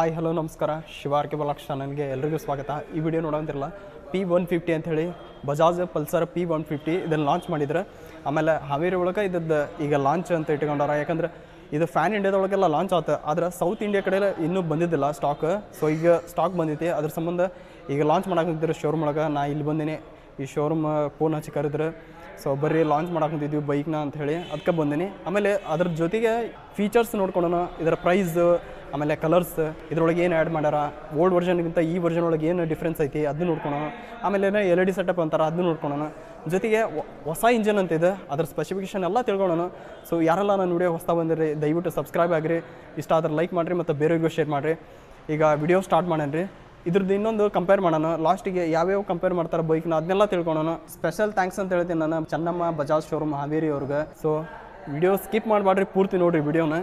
Hi hello ನಮಸ್ಕಾರ. ಶಿವಾರ್ಕೆ ಬಲಾಕ್ಷ ನನಗೆ ಎಲ್ರಿಗೂ ಸ್ವಾಗತ. ಈ ವಿಡಿಯೋ ನೋಡೋಂತಿರಲ್ಲ ಪಿ ಒನ್ ಫಿಫ್ಟಿ ಅಂತ ಹೇಳಿ Bajaj Pulsar P one fifty ಇದನ್ನು ಲಾಂಚ್ ಮಾಡಿದ್ರೆ. ಆಮೇಲೆ ಹಾವೇರಿ ಒಳಗೆ ಇದ್ದದ್ದು ಈಗ ಲಾಂಚ್ ಅಂತ ಇಟ್ಕೊಂಡಾರ ಯಾಕಂದ್ರೆ ಇದು ಫ್ಯಾನ್ ಇಂಡಿಯಾದೊಳಗೆಲ್ಲ ಲಾಂಚ್ ಆತ. ಆದ್ರೆ ಸೌತ್ ಇಂಡಿಯಾ ಕಡೆ ಇನ್ನೂ ಬಂದಿದ್ದಿಲ್ಲ ಸ್ಟಾಕ್ ಸೊ ಈಗ ಸ್ಟಾಕ್ ಬಂದೈತಿ. ಅದ್ರ ಸಂಬಂಧ ಈಗ ಲಾಂಚ್ ಮಾಡಕ್ಕೆ ಶೋರೂಮ್ ಒಳಗೆ. ನಾ ಇಲ್ಲಿ ಬಂದೀನಿ. ಈ ಶೋರೂಮ್ ಫೋನ್ ಹಚ್ಚಿ ಕರೆದ್ರೆ. ಸೊ ಬರ್ರಿ ಲಾಂಚ್ ಮಾಡಕ್ಕೆ ಬೈಕ್ನ ಅಂತ ಹೇಳಿ ಅದಕ್ಕೆ ಬಂದೀನಿ. ಆಮೇಲೆ ಅದ್ರ ಜೊತೆಗೆ ಫೀಚರ್ಸ್ ನೋಡ್ಕೊಳೋಣ. ಇದರ ಪ್ರೈಸ್ ಆಮೇಲೆ ಕಲರ್ಸ್ ಇದ್ರೊಳಗೆ ಏನು ಆ್ಯಡ್ ಮಾಡ್ಯಾರ? ಓಲ್ಡ್ ವರ್ಷನ್ಗಿಂತ ಈ ವರ್ಷನ್ ಒಳಗೆ ಏನು ಡಿಫ್ರೆನ್ಸ್ ಐತಿ? ಅದನ್ನ ನೋಡ್ಕೊಳೋಣ. ಆಮೇಲೆ ಎಲ್ ಇ ಡಿ ಸೆಟಪ್ ಅಂತಾರೆ ಅದನ್ನ ನೋಡ್ಕೊಳೋಣ. ಜೊತೆಗೆ ಹೊಸ ಇಂಜನ್ ಅಂತ ಇದೆ. ಅದ್ರ ಸ್ಪೆಸಿಫಿಕೇಶನ್ ಎಲ್ಲ ತಿಳ್ಕೊಳ್ಳೋಣ ಸೊ ಯಾರೆಲ್ಲ ನಾನು ವಿಡಿಯೋ ಹೊಸ ಬಂದಿರಿ ದಯವಿಟ್ಟು ಸಬ್ಸ್ಕ್ರೈಬ್ ಆಗಿರಿ. ಇಷ್ಟ ಆದ್ರೆ ಲೈಕ್ ಮಾಡಿರಿ ಮತ್ತು ಬೇರೆಯವ್ರಿಗೂ ಶೇರ್ ಮಾಡಿರಿ. ಈಗ ವಿಡಿಯೋ ಸ್ಟಾರ್ಟ್ ಮಾಡೋಣ ರೀ ಇದ್ರದ್ದು ಇನ್ನೊಂದು ಕಂಪೇರ್ ಮಾಡೋಣ. ಲಾಸ್ಟಿಗೆ ಯಾವ್ಯಾವ ಕಂಪೇರ್ ಮಾಡ್ತಾರೆ ಬೈಕ್ನ ಅದನ್ನೆಲ್ಲ ತಿಳ್ಕೊಳೋಣ. ಸ್ಪೆಷಲ್ ಥ್ಯಾಂಕ್ಸ್ ಅಂತ ಹೇಳ್ತೀನಿ ನಾನು. ಚೆನ್ನಮ್ಮ ಬಜಾಜ್ ಶೋರೂಮ್ ಹಾವೇರಿ ಅವ್ರಿಗೆ. ಸೊ ವಿಡಿಯೋ ಸ್ಕಿಪ್ ಮಾಡಬೇಡ್ರಿ ಪೂರ್ತಿ ನೋಡಿರಿ ವಿಡಿಯೋನ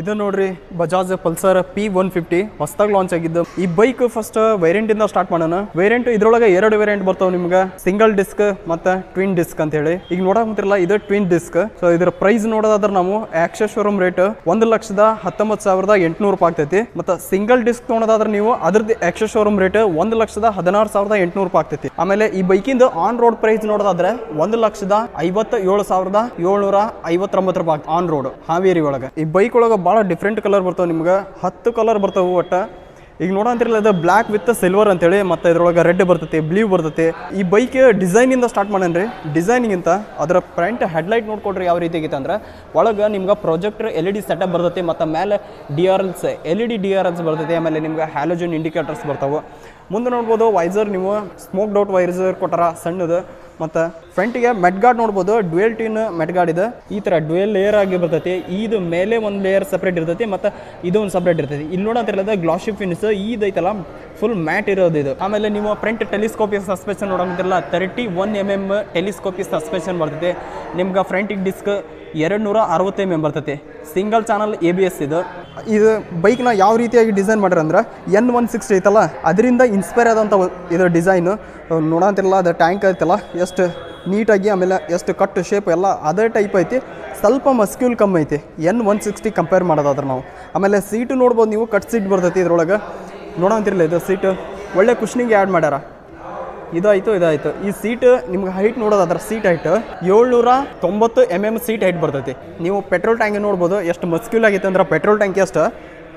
ಇದು ನೋಡ್ರಿ Bajaj Pulsar P one fifty ಹೊಸದಾಗಿ ಲಾಂಚ್ ಆಗಿದ್ದು. ಈ ಬೈಕ್ ಫಸ್ಟ್ ವೇರಿಯಂಟ್ ಇಂದ ಸ್ಟಾರ್ಟ್ ಮಾಡೋಣ. ವೇರಿಯಂಟ್ ಇದ್ರೊಳಗೆ ಎರಡು ವೇರಿಯಂಟ್ ಬರ್ತಾವ ನಿಮ್ಗೆ. ಸಿಂಗಲ್ ಡಿಸ್ಕ್ ಮತ್ತೆ ಟ್ವಿನ್ ಡಿಸ್ಕ್ ಅಂತ ಹೇಳಿ. ಈಗ ನೋಡಕ್ ಕುಂತಿರಲ್ಲ ಇದು ಟ್ವಿನ್ ಡಿಸ್ಕ್ ಸೊ ಇದ್ರ ಪ್ರೈಸ್ ನೋಡೋದಾದ್ರೆ ನಾವು ಆಕ್ಸೆಸ್ ಶೋರೂಮ್ ರೇಟ್ ಒಂದು ಲಕ್ಷದ ಹತ್ತೊಂಬತ್ತು ಸಾವಿರದ ಎಂಟುನೂರು ರೂಪಾಯಿ ಆಗ್ತೈತಿ. ಮತ್ತೆ ಸಿಂಗಲ್ ಡಿಸ್ಕ್ ನೋಡೋದಾದ್ರೆ ನೀವು ಅದ್ರದ್ದು ಆಕ್ಷ ಶೋರೂಮ್ ರೇಟ್ ಒಂದು ಲಕ್ಷದ ಹದಿನಾರು ಸಾವಿರದ ಎಂಟುನೂರು ರೂಪಾಯಿ ಆಗ್ತೈತಿ. ಆಮೇಲೆ ಈ ಬೈಕಿಂದ ಆನ್ ರೋಡ್ ಪ್ರೈಸ್ ನೋಡೋದಾದ್ರೆ ಒಂದು ಲಕ್ಷದ ಐವತ್ತ ಏಳು ಸಾವಿರದ ಏಳ್ನೂರ ಐವತ್ತೊಂಬತ್ತು ರೂಪಾಯಿ ಆನ್ ರೋಡ್ ಹಾವೇರಿ ಒಳಗೆ. ಈ ಬೈಕ್ ಒಳಗೆ ಭಾಳ ಡಿಫ್ರೆಂಟ್ ಕಲರ್ ಬರ್ತಾವೆ ನಿಮ್ಗೆ. ಹತ್ತು ಕಲರ್ ಬರ್ತಾವೆ ಒಟ್ಟು. ಈಗ ನೋಡಂತಿರಲ್ಲ ಇದು ಬ್ಲ್ಯಾಕ್ ವಿತ್ ಸಿಲ್ವರ್ ಅಂತೇಳಿ, ಮತ್ತೆ ಇದ್ರೊಳಗೆ ರೆಡ್ ಬರ್ತೈತಿ ಬ್ಲೂ ಬರ್ತೈತಿ. ಈ ಬೈಕ್ ಡಿಸೈನಿಂದ ಸ್ಟಾರ್ಟ್ ಮಾಡೇನ್ರಿ? ಡಿಸೈನಿಗಿಂತ ಅದರ ಫ್ರಂಟ್ ಹೆಡ್ಲೈಟ್ ನೋಡ್ಕೊಡ್ರಿ ಯಾವ ರೀತಿ ಆಗೈತೆ ಅಂದ್ರೆ, ಒಳಗೆ ನಿಮ್ಗೆ projector L E D setup ಬರ್ತೈತಿ, ಮತ್ತು ಮೇಲೆ D R Ls L E D D R Ls ಬರ್ತೈತಿ, ಆಮೇಲೆ ನಿಮ್ಗೆ ಹ್ಯಾಲೋಜನ್ ಇಂಡಿಕೇಟರ್ಸ್ ಬರ್ತಾವೆ. ಮುಂದೆ ನೋಡ್ಬೋದು ವೈಸರ್ ನೀವು ಸ್ಮೋಕ್ ಡೌಟ್ ವೈಸರ್ ಕೊಟ್ಟಾರ, ಸಣ್ಣದು. ಮತ್ತು ಫ್ರಂಟಿಗೆ ಮೆಟ್ ಗಾರ್ಡ್ ನೋಡ್ಬೋದು. ಡ್ಯುಯಲ್ ಟೀನ್ ಮೆಟ್ ಗಾರ್ಡ್ ಇದೆ. ಈ ಥರ ಡ್ಯುಯಲ್ ಲೇಯರ್ ಆಗಿ ಬರ್ತೈತಿ. ಇದು ಮೇಲೆ ಒಂದು ಲೇಯರ್ ಸಪ್ರೇಟ್ ಇರ್ತೈತಿ ಮತ್ತು ಇದು ಒಂದು ಸಪ್ರೇಟ್ ಇರ್ತೈತಿ. ಇಲ್ಲಿ ನೋಡಂತಿರಲ್ಲ ಗ್ಲಾಸಿ ಫಿನಿಸ್ ಇದೈತಲ್ಲ ಫುಲ್ ಮ್ಯಾಟ್ ಇರೋದು ಇದು. ಆಮೇಲೆ ನೀವು front telescopic suspension ನೋಡಂತಿರಲ್ಲ thirty one M M telescopic suspension ಬರ್ತೈತಿ. ನಿಮ್ಗೆ ಫ್ರಂಟಿಗೆ ಡಿಸ್ಕ್ ಎರಡು ನೂರ ಅರವತ್ತು ಬರ್ತೈತಿ single channel A B S ಇದು ಇದು ಬೈಕ್ನ ಯಾವ ರೀತಿಯಾಗಿ ಡಿಸೈನ್ ಮಾಡ್ಯಾರಂದ್ರೆ ಎನ್ ಒನ್ ಸಿಕ್ಸ್ಟಿ ಐತಲ್ಲ, ಅದರಿಂದ ಇನ್ಸ್ಪೈರ್ ಆದಂಥ ಇದು ಡಿಸೈನು ನೋಡಂತಿರಲ್ಲ, ಅದು ಟ್ಯಾಂಕ್ ಐತಲ್ಲ, ಎಷ್ಟು ನೀಟಾಗಿ, ಆಮೇಲೆ ಎಷ್ಟು ಕಟ್ ಶೇಪ್ ಎಲ್ಲ ಅದೇ ಟೈಪ್ ಐತಿ. ಸ್ವಲ್ಪ ಮಸ್ಕ್ಯೂಲ್ ಕಮ್ಮಿ ಐತಿ. ಎನ್ ಒನ್ ಸಿಕ್ಸ್ಟಿ ಕಂಪೇರ್ ಮಾಡೋದಾದ್ರೆ ನಾವು. ಆಮೇಲೆ ಸೀಟು ನೋಡ್ಬೋದು ನೀವು ಕಟ್ ಸೀಟ್ ಬರ್ತೈತಿ ಇದ್ರೊಳಗೆ. ನೋಡಂತಿರಲ್ಲ ಇದು ಸೀಟು ಒಳ್ಳೆ ಕುಷ್ನಿಗೆ ಆ್ಯಡ್ ಮಾಡ್ಯಾರ. ಇದಾಯ್ತು ಇದಾಯ್ತು. ಈ ಸೀಟ್ ನಿಮ್ಗೆ ಹೈಟ್ ನೋಡೋದಾದ್ರೆ ಸೀಟ್ ಹೈಟ್ ಏಳ್ನೂರ ತೊಂಬತ್ತು ಎಂ ಎಂ ಸೀಟ್ ಹೈಟ್ ಬರ್ತೈತಿ. ನೀವು ಪೆಟ್ರೋಲ್ ಟ್ಯಾಂಕ್ ನೋಡ್ಬೋದು, ಎಷ್ಟು ಮಸ್ಕ್ಯೂಲ್ ಆಗಿತ್ತು ಅಂದ್ರೆ ಪೆಟ್ರೋಲ್ ಟ್ಯಾಂಕ್ ಎಷ್ಟು?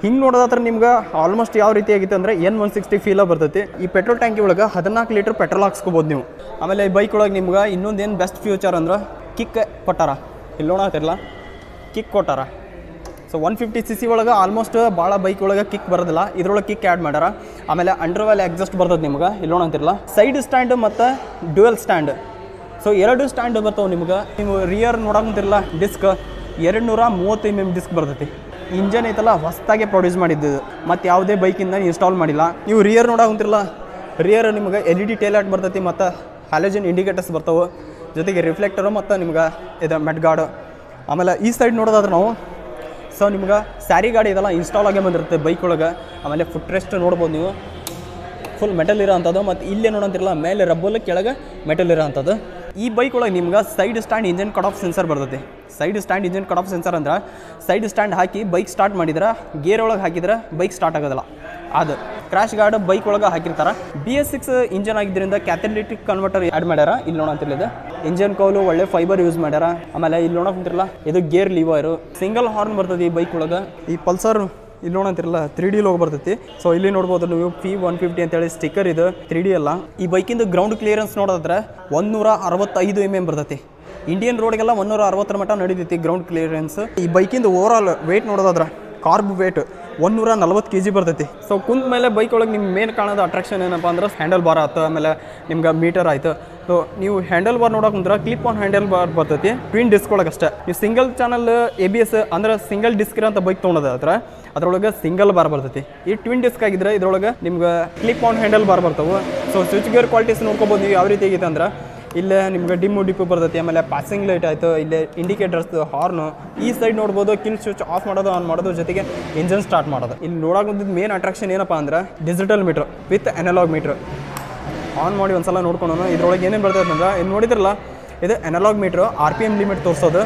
ಹಿಂಗೆ ನೋಡೋದಾದ್ರೆ ನಿಮ್ಗೆ ಆಲ್ಮೋಸ್ಟ್ ಯಾವ ರೀತಿ ಆಗಿತ್ತು ಅಂದ್ರೆ ಎನ್ ಒನ್ ಸಿಕ್ಸ್ಟಿ ಫೀಲ ಬರ್ತೈತಿ. ಈ ಪೆಟ್ರೋಲ್ ಟ್ಯಾಂಕಿ ಒಳಗೆ ಹದಿನಾಲ್ಕು ಲೀಟರ್ ಪೆಟ್ರೋಲ್ ಹಾಕ್ಸ್ಕೊಬೋದು ನೀವು. ಆಮೇಲೆ ಈ ಬೈಕ್ ಒಳಗೆ ನಿಮ್ಗೆ ಇನ್ನೊಂದು ಏನು ಬೆಸ್ಟ್ ಫ್ಯೂಚರ್ ಅಂದ್ರೆ ಕಿಕ್ ಕೊಟ್ಟಾರ. ಇಲ್ಲಿ ಕಿಕ್ ಕೊಟ್ಟಾರ. So one fifty C C ಒಳಗೆ ಆಲ್ಮೋಸ್ಟ್ ಭಾಳ ಬೈಕ್ ಒಳಗೆ ಕಿಕ್ ಬರೋದಿಲ್ಲ. ಇದ್ರೊಳಗೆ ಕಿಕ್ ಆ್ಯಡ್ ಮಾಡ್ಯಾರ. ಆಮೇಲೆ ಅಂಡರ್ವೆಲ್ ಎಕ್ಸಾಸ್ಟ್ ಬರ್ತದೆ ನಿಮ್ಗೆ. ಇಲ್ಲೋಣ ಅಂತಿರಲ್ಲ. ಸೈಡ್ ಸ್ಟ್ಯಾಂಡ್ ಮತ್ತು ಡ್ಯುಯಲ್ ಸ್ಟ್ಯಾಂಡ್ ಸೊ ಎರಡು ಸ್ಟ್ಯಾಂಡ್ ಬರ್ತಾವೆ ನಿಮ್ಗೆ. ನೀವು ರಿಯರ್ ನೋಡಂತಿರಲ್ಲ ಡಿಸ್ಕ್ ಎರಡು ನೂರ ಮೂವತ್ತು ಎಂ ಎಂ ಡಿಸ್ಕ್ ಬರ್ತೈತಿ. ಇಂಜನ್ ಐತಲ್ಲ, ಹೊಸ್ದಾಗೆ ಪ್ರೊಡ್ಯೂಸ್ ಮಾಡಿದ್ದು ಮತ್ತು ಯಾವುದೇ ಬೈಕಿಂದ ಇನ್ಸ್ಟಾಲ್ ಮಾಡಿಲ್ಲ. ನೀವು ರಿಯರ್ ನೋಡಂತಿರಲ್ಲ ರಿಯರ್ ನಿಮ್ಗೆ ಎಲ್ ಇ ಡಿ ಟೇಲಾಟ್ ಬರ್ತೈತಿ ಮತ್ತು ಹ್ಯಾಲೋಜನ್ ಇಂಡಿಕೇಟರ್ಸ್ ಬರ್ತಾವೆ. ಜೊತೆಗೆ ರಿಫ್ಲೆಕ್ಟರು ಮತ್ತು ನಿಮ್ಗೆ ಇದು ಮೆಟ್ ಗಾರ್ಡ್ ಆಮೇಲೆ ಈ ಸೈಡ್ ನೋಡೋದಾದ್ರೆ ನಾವು ಸೊ ನಿಮ್ಗೆ ಸ್ಯಾರಿ ಗಾಡಿ ಇದೆಲ್ಲ ಇನ್ಸ್ಟಾಲ್ ಆಗೇ ಬಂದಿರುತ್ತೆ ಬೈಕ್ ಒಳಗೆ. ಆಮೇಲೆ ಫುಟ್ ರೆಸ್ಟ್ ನೋಡ್ಬೋದು ನೀವು. ಫುಲ್ ಮೆಟಲ್ ಇರೋ ಅಂಥದ್ದು. ಮತ್ತು ಇಲ್ಲೇ ನೋಡೋಂತಿರಲ್ಲ ಮೇಲೆ ರಬ್ಬಲ್ ಕೆಳಗೆ ಮೆಟಲ್ ಇರೋ ಅಂಥದ್ದು. ಈ ಬೈಕ್ ಒಳಗೆ ನಿಮ್ಗೆ side stand engine cut off sensor ಬರ್ತೈತಿ. Side stand engine cut off sensor ಅಂದ್ರೆ ಸೈಡ್ ಸ್ಟ್ಯಾಂಡ್ ಹಾಕಿ ಬೈಕ್ ಸ್ಟಾರ್ಟ್ ಮಾಡಿದ್ರೆ ಗೇರ್ ಒಳಗೆ ಹಾಕಿದ್ರೆ ಬೈಕ್ ಸ್ಟಾರ್ಟ್ ಆಗೋದಿಲ್ಲ. ಅದು. ಕ್ರಾಶ್ ಗಾರ್ಡ್ ಬೈಕ್ ಒಳಗೆ ಹಾಕಿರ್ತಾರೆ. ಬಿ ಎಸ್ ಸಿಕ್ಸ್ ಇಂಜನ್ ಆಗಿದ್ದರಿಂದ ಕ್ಯಾಥಲಿಟಿಕ್ ಕನ್ವರ್ಟರ್ ಆ್ಯಡ್ ಮಾಡ್ಯಾರ. ಇಲ್ಲಿ ನೋಡಂತಿಲ್ಲ ಇದು ಇಂಜನ್ ಕೌಲು ಒಳ್ಳೆ ಫೈಬರ್ ಯೂಸ್ ಮಾಡ್ಯಾರ. ಆಮೇಲೆ ಇಲ್ಲಿ ನೋಡಂತಿರಲ್ಲ ಇದು ಗೇರ್ ಲಿವರ್ ಸಿಂಗಲ್ ಹಾರ್ನ್ ಬರ್ತದೆ ಈ ಬೈಕ್ ಒಳಗೆ. ಈ ಪಲ್ಸರ್ ಇಲ್ಲಿ ನೋಡಂತಿರಲ್ಲ ತ್ರೀ ಡಿ ಲೋಗ ಬರ್ತೈತಿ. ಸೊ ಇಲ್ಲಿ ನೋಡ್ಬೋದು ನೀವು ಪಿ ಒನ್ ಫಿಫ್ಟಿ ಅಂತೇಳಿ ಸ್ಟಿಕ್ಕರ್ ಇದು ತ್ರೀ ಡಿ ಅಲ್ಲ. ಈ ಬೈಕಿಂದು ಗ್ರೌಂಡ್ ಕ್ಲಿಯರೆನ್ಸ್ ನೋಡೋದಾದ್ರೆ ಒಂದೂರ ಅರವತ್ತೈದು ಎಂ ಎಂ ಬರ್ತೈತಿ. ಇಂಡಿಯನ್ ರೋಡ್ಗೆಲ್ಲ ಒಂದೂರ ಅರವತ್ತರ ಮಟ್ಟ ನಡೀತೈತಿ ಗ್ರೌಂಡ್ ಕ್ಲಿಯರೆನ್ಸ್ ಈ ಬೈಕಿಂದು ಓವರ್ ಆಲ್ ವೇಟ್ ನೋಡೋದಾದ್ರೆ ಕಾರ್ಬ್ ವೇಟ್ ಒಂದೂರ ನಲ್ವತ್ತು ಕೆ ಜಿ ಬರ್ತೈತಿ. ಸೊ ಕುಂತ ಮೇಲೆ ಬೈಕ್ ಒಳಗೆ ನಿಮ್ಮ ಮೇನ್ ಕಾಣೋದು ಅಟ್ರಾಕ್ಷನ್ ಏನಪ್ಪ ಅಂದ್ರೆ ಹ್ಯಾಂಡಲ್ ಬಾರ್ ಆಯ್ತು ಆಮೇಲೆ ನಿಮ್ಗೆ ಮೀಟರ್ ಆಯ್ತು. ಸೊ ನೀವು ಹ್ಯಾಂಡಲ್ ಬಾರ್ ನೋಡೋಕೆ ಅಂದ್ರೆ ಕ್ಲಿಪ್ ಆನ್ ಹ್ಯಾಂಡಲ್ ಬಾರ್ ಬರ್ತೈತಿ ಟ್ವಿನ್ ಡಿಸ್ಕ್ ಒಳಗೆ ಅಷ್ಟೇ. ನೀವು single channel A B S ಅಂದ್ರೆ ಸಿಂಗಲ್ ಡಿಸ್ಕ್ ಇರೋಂಥ ಬೈಕ್ ತೊಗೊಂಡದ ಹತ್ರ ಅದ್ರೊಳಗೆ ಸಿಂಗಲ್ ಬಾರ್ ಬರ್ತೈತಿ. ಈ ಟ್ವಿನ್ ಡಿಸ್ಕ್ ಆಗಿದ್ರೆ ಇದ್ರೊಳಗೆ ನಿಮ್ಗೆ ಕ್ಲಿಪ್ ಆನ್ ಹ್ಯಾಂಡಲ್ ಬಾರ್ ಬರ್ತವೆ. ಸೊ ಸ್ವಿಚ್ ಗೇರ್ ಕ್ವಾಲಿಟೀಸ್ ನೋಡ್ಕೋಬೋದು ನೀವು ಯಾವ ರೀತಿ ಆಗೈತೆ ಅಂದ್ರೆ ಇಲ್ಲೇ ನಿಮ್ಗೆ ಡಿಮ್ಮು ಡಿಪ್ಪು ಬರ್ತೈತಿ, ಆಮೇಲೆ ಪಾಸಿಂಗ್ ಲೈಟ್ ಆಯಿತು, ಇಲ್ಲೇ ಇಂಡಿಕೇಟರ್ಸ್ ಹಾರ್ನು ಈ ಸೈಡ್ ನೋಡ್ಬೋದು, ಕಿಲ್ ಸ್ವಿಚ್ ಆಫ್ ಮಾಡೋದು ಆನ್ ಮಾಡೋದು, ಜೊತೆಗೆ ಇಂಜನ್ ಸ್ಟಾರ್ಟ್ ಮಾಡೋದು. ಇಲ್ಲಿ ನೋಡೋಕೆ ಮೇನ್ ಅಟ್ರಾಕ್ಷನ್ ಏನಪ್ಪ ಅಂದ್ರೆ digital meter with analog meter on ಮಾಡಿ ಒಂದ್ಸಲ ನೋಡ್ಕೊಂಡು ಇದ್ರೊಳಗೆ ಏನೇನು ಬರ್ತೈತೆ ಅಂದ್ರೆ, ಇಲ್ಲಿ ನೋಡಿದ್ರಲ್ಲ, ಇದು analogue meter R P M limit ತೋರಿಸೋದು.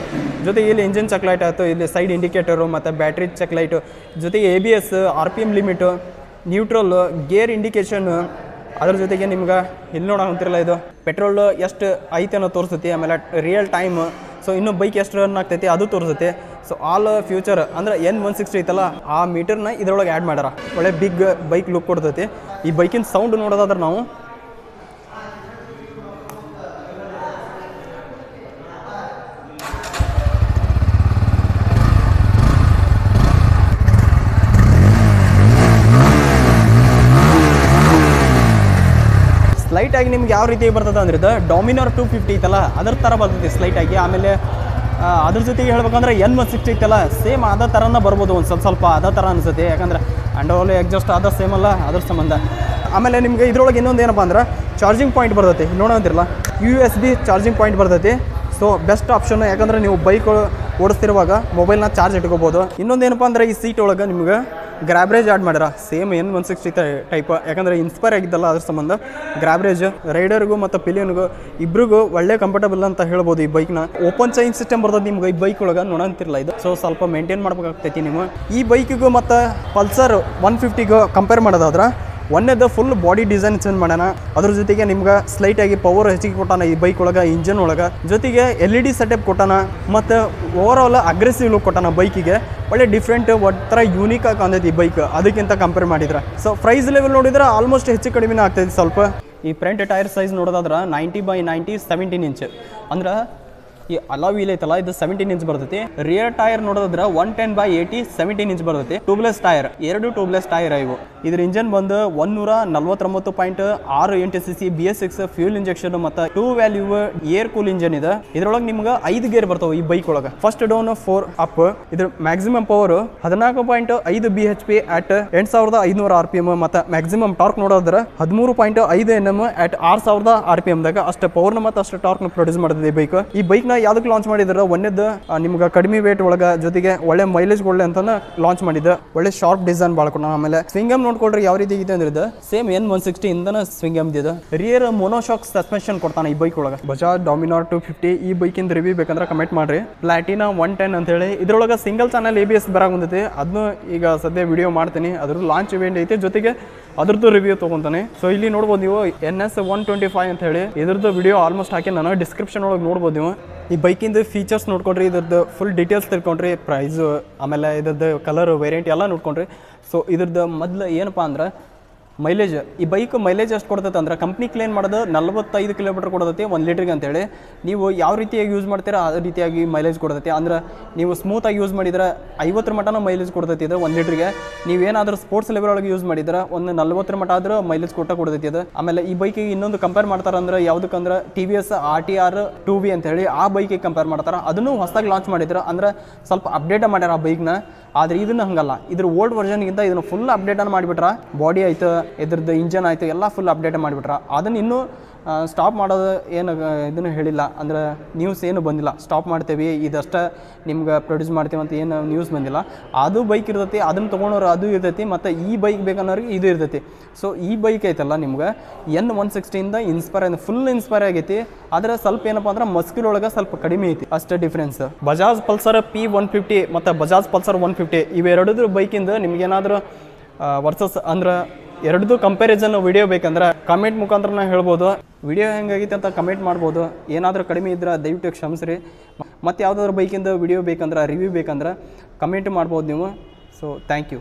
ಜೊತೆಗೆ ಇಲ್ಲಿ ಇಂಜಿನ್ ಚೆಕ್ ಲೈಟ್ ಆಯಿತು, ಇಲ್ಲಿ ಸೈಡ್ ಇಂಡಿಕೇಟರು ಮತ್ತು ಬ್ಯಾಟ್ರಿ ಚೆಕ್ ಲೈಟು ಜೊತೆಗೆ A B S R P M limit neutral gear indication ಅದ್ರ ಜೊತೆಗೆ ನಿಮ್ಗೆ ಇಲ್ಲಿ ನೋಡೋ ಅಂತಿರಲ್ಲ ಇದು ಪೆಟ್ರೋಲ್ ಎಷ್ಟು ಐತೆ ಅನ್ನೋ ತೋರಿಸ್ತೈತಿ, ಆಮೇಲೆ ರಿಯಲ್ ಟೈಮ್ ಸೊ ಇನ್ನು ಬೈಕ್ ಎಷ್ಟು ರನ್ ಆಗ್ತೈತಿ ಅದು ತೋರಿಸುತ್ತೆ. ಸೊ ಆಲ್ ಫ್ಯೂಚರ್ ಅಂದ್ರೆ ಎನ್ ಒನ್ ಸಿಕ್ಸ್ಟಿ ಐತಲ್ಲ, ಆ ಮೀಟರ್ನ ಇದ್ರೊಳಗೆ ಆ್ಯಡ್ ಮಾಡ್ಯಾರ. ಒಳ್ಳೆ ಬಿಗ್ ಬೈಕ್ ಲುಕ್ ಕೊಡ್ತೈತಿ. ಈ ಬೈಕಿನ ಸೌಂಡ್ ನೋಡೋದಾದ್ರೆ ನಾವು ಆಗಿ ನಿಮ್ಗೆ ಯಾವ ರೀತಿ ಬರ್ತದೆ ಅಂದ್ರೆ ಇದು ಡಾಮಿನರ್ ಟು ಫಿಫ್ಟಿ ಇತ್ತಲ್ಲ ಅದ್ರ ಥರ ಬರ್ತೈತಿ ಸ್ಲೈಟ್ ಆಗಿ ಆಮೇಲೆ ಅದ್ರ ಜೊತೆಗೆ ಹೇಳ್ಬೇಕಂದ್ರೆ ಎನ್ ಒನ್ ಸಿಕ್ಸ್ಟಿ ಐತಲ್ಲ ಸೇಮ್ ಅದೇ ಥರನ ಬರ್ಬೋದು ಒಂದು ಸ್ವಲ್ಪ ಸ್ವಲ್ಪ ಅದ ಥರ ಅನ್ಸುತ್ತೆ. ಯಾಕಂದ್ರೆ ಅಂಡೋಲ್ ಅಡ್ಜಸ್ಟ್ ಅದ ಸೇಮ್ ಅಲ್ಲ, ಅದ್ರ ಸಂಬಂಧ. ಆಮೇಲೆ ನಿಮ್ಗೆ ಇದ್ರೊಳಗೆ ಇನ್ನೊಂದು ಏನಪ್ಪ ಅಂದ್ರೆ ಚಾರ್ಜಿಂಗ್ ಪಾಯಿಂಟ್ ಬರ್ತೈತಿ ನೋಡೋಂತಿರಲ್ಲ U S B charging point ಬರ್ತೈತಿ ಸೊ ಬೆಸ್ಟ್ ಆಪ್ಷನ್ ಯಾಕಂದ್ರೆ ನೀವು ಬೈಕ್ ಓಡಿಸ್ತಿರುವಾಗ ಮೊಬೈಲ್ನ ಚಾರ್ಜ್ ಇಟ್ಕೋಬೋದು. ಇನ್ನೊಂದು ಏನಪ್ಪ ಅಂದ್ರೆ ಈ ಸೀಟ್ ಒಳಗೆ ನಿಮ್ಗೆ ಗ್ರಾಬ್ರೇಜ್ ಆ್ಯಡ್ ಮಾಡ್ಯಾರ ಸೇಮ್ ಏನು ಒನ್ ಸಿಕ್ಸ್ಟಿ ಟೈಪ್ ಯಾಕಂದ್ರೆ ಇನ್ಸ್ಪೈರ್ ಆಗಿದ್ದಲ್ಲ ಅದ್ರ ಸಂಬಂಧ. ಗ್ರಾಬ್ರೇಜ್ ರೈಡರ್ಗೂ ಮತ್ತು ಪಿಲಿಯನ್ಗೂ ಇಬ್ಬರಿಗೂ ಒಳ್ಳೆ ಕಂಫರ್ಟಬಲ್ ಅಂತ ಹೇಳ್ಬೋದು ಈ ಬೈಕ್ನ ಓಪನ್ ಚೈನ್ ಸಿಸ್ಟಮ್ ಬರ್ತದೆ ನಿಮ್ಗೆ ಈ ಬೈಕ್ ಒಳಗೆ. ನೋಡಂತಿರಲ್ಲ ಇದು? ಸೊ ಸ್ವಲ್ಪ ಮೇಂಟೈನ್ ಮಾಡ್ಬೇಕಾಗ್ತೈತಿ ನೀವು ಈ ಬೈಕಿಗೂ ಮತ್ತು ಪಲ್ಸರ್ ಒನ್ ಫಿಫ್ಟಿಗೂ ಕಂಪೇರ್ ಮಾಡೋದಾದ್ರೆ ಒಂದೇದು ಫುಲ್ ಬಾಡಿ ಡಿಸೈನ್ ಚೇಂಜ್ ಮಾಡೋಣ. ಅದ್ರ ಜೊತೆಗೆ ನಿಮ್ಗೆ ಸ್ಲೈಟ್ ಆಗಿ ಪವರ್ ಹೆಚ್ಚಿಗೆ ಕೊಟ್ಟಾನ ಈ ಬೈಕ್ ಒಳಗೆ ಇಂಜನ್ ಒಳಗೆ. ಜೊತೆಗೆ ಎಲ್ ಇ ಡಿ ಸೆಟಪ್ ಕೊಟ್ಟಾನ, ಮತ್ತು ಓವರ್ ಆಲ್ ಅಗ್ರೆಸಿವ್ ಲುಕ್ ಕೊಟ್ಟಾನ ಬೈಕಿಗೆ ಒಳ್ಳೆ ಡಿಫ್ರೆಂಟ್ ಒಂಥರ ಯೂನಿಕ್ ಆಗಿ ಕಾಣ್ತೈತಿ ಈ ಬೈಕ್ ಅದಕ್ಕಿಂತ ಕಂಪೇರ್ ಮಾಡಿದ್ರೆ. ಸೊ ಪ್ರೈಸ್ ಲೆವೆಲ್ ನೋಡಿದ್ರೆ ಆಲ್ಮೋಸ್ಟ್ ಹೆಚ್ಚು ಕಡಿಮೆ ಆಗ್ತೈತಿ ಸ್ವಲ್ಪ. ಈ ಫ್ರಂಟ್ ಟೈರ್ ಸೈಜ್ ನೋಡೋದಾದ್ರೆ ninety by ninety seventeen inch ಅಂದ್ರೆ ಈ ಅಲಾ ವೀಲ್ ಐತಲ್ಲ ಇದು ಸೆವೆಂಟೀನ್ ಇಂಚ್ ಬರ್ತೈತಿ. Rear tyre ನೋಡೋದ್ರ one ten by eighty seventeen inch ಬರ್ತೈತಿ. ಟ್ಯೂಬ್ಲೆಸ್ ಟೈರ್ ಎರಡು ಟ್ಯೂಬ್ಲೆಸ್ ಟೈರ್ ಇವು. ಇದ್ರ ಇಂಜನ್ ಬಂದು ಒನ್ನೂರ ನಲ್ವತ್ತೊಂಬತ್ತು ಪಾಯಿಂಟ್ ಆರು ಎಂಟು C C B S six fuel injection ಮತ್ತು two valve air cool engine ಇದೆ. ಇದ್ರೊಳಗೆ ನಿಮ್ಗೆ ಐದು ಗೇರ್ ಬರ್ತಾವೆ ಈ ಬೈಕ್ ಒಳಗೆ. ಫಸ್ಟ್ ಡೌನ್ ಫೋರ್ ಅಪ್ ಇದ್ರ ಮ್ಯಾಕ್ಸಿಮಮ್ ಪವರ್ ಹದಿನಾಲ್ಕು ಪಾಯಿಂಟ್ ಐದು ಬಿ ಎಚ್ ಪಿ ಅಟ್ ಎಂಟು ಸಾವಿರದ ಐನೂರ ಆರ್ ಪಿ ಎಂ ಮತ್ತು ಮ್ಯಾಕ್ಸಿಮಮ್ ಟಾರ್ಕ್ ನೋಡೋದ್ರೆ ಹದಿಮೂರು ಪಾಯಿಂಟ್ ಐದು ಎನ್ ಎಂ ಅಟ್ ಆರು ಸಾವಿರದ ಆರ್ ಪಿ ಎಮ್ದಾಗ ಅಷ್ಟು ಪವರ್ನ ಮತ್ತು ಅಷ್ಟು ಟಾರ್ಕ್ನ ಪ್ರೊಡ್ಯೂಸ್ ಮಾಡಿದೆ ಈ ಬೈಕ್ ಈ ಬೈಕ್ನ ಯಾವ್ದಕ್ಕೆ ಲಾಂಚ್ ಮಾಡಿದ್ರೆ ಒಂದೇದು ನಿಮ್ಗೆ ಕಡಿಮೆ ವೇಟ್ ಒಳಗೆ ಜೊತೆಗೆ ಒಳ್ಳೆ ಮೈಲೇಜ್ ಒಳ್ಳೆ ಅಂತಾನೆ ಲಾಂಚ್ ಮಾಡಿದ್ರು ಒಳ್ಳೆ ಶಾರ್ಪ್ ಡಿಸೈನ್ ಬಾಳ್ಕೊಂಡು ಆಮೇಲೆ. ಸ್ವಿಂಗಮ್ ನೋಡ್ಕೊಳ್ರಿ ಯಾವ ರೀತಿ ಇದೆ ಅಂದ್ರೆ ಇದು? ಸೇಮ್ ಎನ್ ಒನ್ ಸಿಕ್ಸ್ಟಿ ಇಂದನ ಸ್ವಿಂಗಮ್ ಇದೆ. ರಿಯರ್ ಮೊನೋಶಾಕ್ ಸಸ್ಪೆನ್ಷನ್ ಕೊಡ್ತಾನೆ ಈ ಬೈಕ್ ಒಳಗೆ. ಬಜಾಜ್ ಡಾಮಿನಾರ್ ಟು ಫಿಫ್ಟಿ ಈ ಬೈಕಿಂದ ರಿವ್ಯೂ ಬೇಕಂದ್ರೆ ಕಮೆಂಟ್ ಮಾಡ್ರಿ. ಪ್ಲಾಟಿನಾ ಒನ್ ಟೆನ್ ಅಂತ ಹೇಳಿ ಇದ್ರೊಳಗೆ single channel A B S ಬಂದೈತಿ. ಅದನ್ನು ಈಗ ಸದ್ಯ ವಿಡಿಯೋ ಮಾಡ್ತೀನಿ. ಅದ್ರ ಲಾಂಚ್ ಇವೆಂಟ್ ಐತಿ. ಜೊತೆಗೆ ಅದ್ರದ್ದು ರಿವ್ಯೂ ತೊಗೊಂತಾನೆ. ಸೊ ಇಲ್ಲಿ ನೋಡ್ಬೋದು ನೀವು N S one twenty five ಅಂತ ಹೇಳಿ. ಇದ್ರದ್ದು ವಿಡಿಯೋ ಆಲ್ಮೋಸ್ಟ್ ಹಾಕಿ ನಾನು ಡಿಸ್ಕ್ರಿಪ್ಷನ್ ಒಳಗೆ ನೋಡ್ಬೋದು ನೀವು. ಈ ಬೈಕಿಂದು ಫೀಚರ್ಸ್ ನೋಡ್ಕೊಂಡ್ರಿ, ಇದ್ರದ್ದು ಫುಲ್ ಡೀಟೇಲ್ಸ್ ತಿಳ್ಕೊಂಡ್ರಿ ಪ್ರೈಸು ಆಮೇಲೆ ಇದ್ರದ್ದು ಕಲರ್ ವೇರಿಯಂಟ್ ಎಲ್ಲ ನೋಡ್ಕೊಂಡ್ರಿ. ಸೊ ಇದ್ರದ್ದು ಮೊದಲು ಏನಪ್ಪ ಅಂದ್ರೆ ಮೈಲೇಜ್, ಈ ಬೈಕ್ ಮೈಲೇಜ್ ಎಷ್ಟು ಕೊಡ್ತೈತೆ ಅಂದ್ರೆ ಕಂಪ್ನಿ ಕ್ಲೇನ್ ಮಾಡೋದು ನಲ್ವತ್ತೈದು ಕಿಲೋಮೀಟರ್ ಕೊಡ್ತೈತಿ ಒಂದು ಲೀಟ್ರಿಗೆ ಅಂತೇಳಿ. ನೀವು ಯಾವ ರೀತಿಯಾಗಿ ಯೂಸ್ ಮಾಡ್ತೀರಾ, ಆ ರೀತಿಯಾಗಿ ಮೈಲೇಜ್ ಕೊಡ್ತೈತಿ. ಅಂದ್ರೆ ನೀವು ಸ್ಮೂತಾಗಿ ಯೂಸ್ ಮಾಡಿದ್ರೆ ಐವತ್ತರ ಮಟನ ಮೈಲೇಜ್ ಕೊಡ್ತೈತಿ ಇದು ಒಂದು ಲೀಟ್ರಿಗೆ ಏನಾದರೂ ಸ್ಪೋರ್ಟ್ಸ್ ಲೆವೆಲ್ ಒಳಗೆ ಯೂಸ್ ಮಾಡಿದ್ರೆ ಒಂದು ನಲ್ವತ್ತರ ಮಟ ಆದರೂ ಮೈಲೇಜ್ ಕೊಟ್ಟ ಕೊಡ್ತೈತಿ ಅದು ಆಮೇಲೆ ಈ ಬೈಕಿಗೆ ಇನ್ನೊಂದು ಕಂಪೇರ್ ಮಾಡ್ತಾರೆ ಅಂದ್ರೆ ಯಾವುದಕ್ಕಂದ್ರೆ T V S R T R two V ಅಂತ ಹೇಳಿ ಆ ಬೈಕಿಗೆ ಕಂಪೇರ್ ಮಾಡ್ತಾರೆ. ಅದನ್ನು ಹೊಸದಾಗಿ ಲಾಂಚ್ ಮಾಡಿದ್ರು ಅಂದ್ರೆ ಸ್ವಲ್ಪ ಅಪ್ಡೇಟ್ ಮಾಡ್ಯಾರ ಆ ಬೈಕ್ನ ಆದ್ರೆ ಇದನ್ನ ಹಂಗಲ್ಲ. ಇದ್ರ ಓಲ್ಡ್ ವರ್ಷನ್ಗಿಂತ ಇದನ್ನ ಫುಲ್ ಅಪ್ಡೇಟ್ ಮಾಡಿಬಿಟ್ರೆ ಬಾಡಿ ಆಯ್ತು ಇದ್ರದ್ದು ಇಂಜನ್ ಆಯಿತು, ಎಲ್ಲ ಫುಲ್ ಅಪ್ಡೇಟ್ ಮಾಡಿಬಿಟ್ರ. ಅದನ್ನ ಇನ್ನೂ ಸ್ಟಾಪ್ ಮಾಡೋದು ಏನು, ಇದನ್ನು ಹೇಳಿಲ್ಲ. ಅಂದ್ರೆ ನ್ಯೂಸ್ ಏನು ಬಂದಿಲ್ಲ. ಸ್ಟಾಪ್ ಮಾಡ್ತೇವೆ, ಇದಷ್ಟೇ ನಿಮ್ಗೆ ಪ್ರೊಡ್ಯೂಸ್ ಮಾಡ್ತೀವಿ ಅಂತ ಏನು ನ್ಯೂಸ್ ಬಂದಿಲ್ಲ. ಅದು ಬೈಕ್ ಇರ್ತೈತಿ, ಅದನ್ನು ತೊಗೊಂಡವ್ರು ಅದು ಇರ್ತೈತಿ, ಮತ್ತು ಈ ಬೈಕ್ ಬೇಕನ್ನೋರಿಗೆ ಇದು ಇರ್ತೈತಿ. ಸೊ ಈ ಬೈಕ್ ಐತಲ್ಲ ನಿಮ್ಗೆ ಎನ್ ಒನ್ ಸಿಕ್ಸ್ಟಿಯಿಂದ ಇನ್ಸ್ಪೈರ್ ಆಗಿ ಫುಲ್ ಇನ್ಸ್ಪೈರ್ ಆಗೈತಿ. ಆದರೆ ಸ್ವಲ್ಪ ಏನಪ್ಪ ಅಂದ್ರೆ ಮಸ್ಕಿಲ್ ಒಳಗೆ ಸ್ವಲ್ಪ ಕಡಿಮೆ ಐತಿ, ಅಷ್ಟೇ difference Bajaj Pulsar P one fifty ಮತ್ತು ಬಜಾಜ್ ಪಲ್ಸರ್ ಒನ್ ಫಿಫ್ಟಿ ಇವೆರಡದ್ರ ಬೈಕಿಂದ ಏನಾದರೂ ವರ್ಸಸ್ ಅಂದ್ರೆ ಎರಡದು ಕಂಪ್ಯಾರಿಸನ್ ವಿಡಿಯೋ ಬೇಕಂದ್ರೆ ಕಮೆಂಟ್ ಮುಖಾಂತರ ಹೇಳ್ಬೋದು. ವಿಡಿಯೋ ಹೆಂಗಾಗಿತ್ತು ಅಂತ ಕಮೆಂಟ್ ಮಾಡ್ಬೋದು. ಏನಾದರೂ ಕಡಿಮೆ ಇದ್ರೆ ದಯವಿಟ್ಟು ಕ್ಷಮಿಸ್ರಿ. ಮತ್ತು ಯಾವುದಾದ್ರು ಬೈಕಿಂದ ವಿಡಿಯೋ ಬೇಕಂದ್ರೆ ರಿವ್ಯೂ ಬೇಕಂದ್ರೆ ಕಮೆಂಟ್ ಮಾಡ್ಬೋದು ನೀವು. So thank you